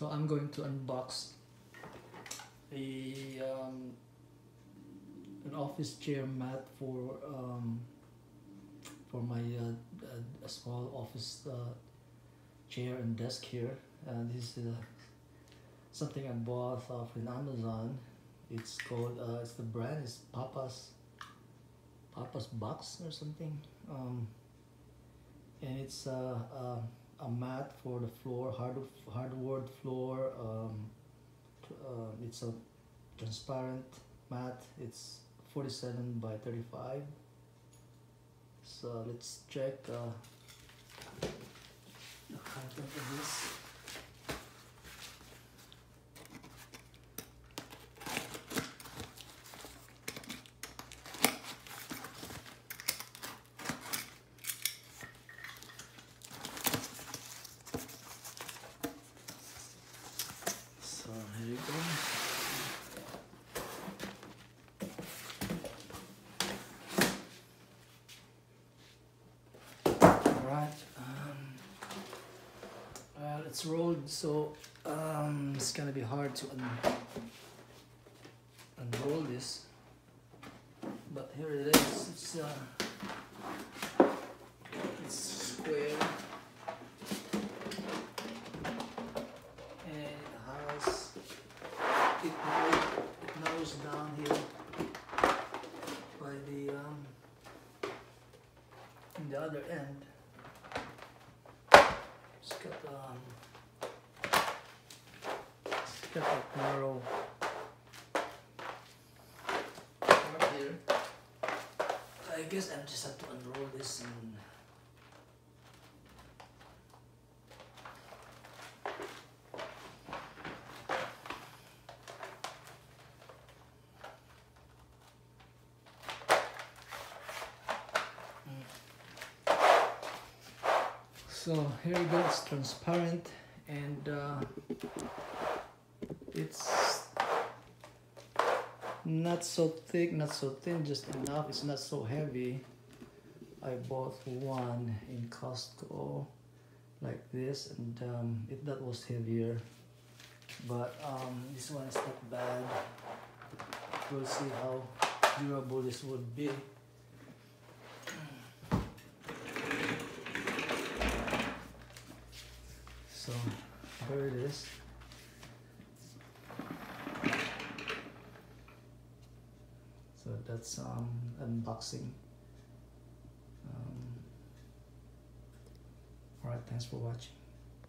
So I'm going to unbox a um, an office chair mat for um, for my uh, uh, small office uh, chair and desk here. And this is uh, something I bought off in Amazon. It's called uh, it's the brand is Papa's papasbox or something. Um, and it's uh, uh, a mat for the floor, hard hardwood floor. Um, uh, it's a transparent mat. It's 47 by 35. So let's check uh, the content of this. So here you go. It's rolled, so um, it's gonna be hard to un unroll this. But here it is. It's uh, other end. It's got um it's got a narrow part here. I guess I just have to unroll this and So here it goes transparent and uh, it's not so thick, not so thin, just enough. It's not so heavy. I bought one in Costco like this and um, it, that was heavier. But um, this one is not bad. We'll see how durable this would be. So there it is. So that's um unboxing. Um, all right, thanks for watching.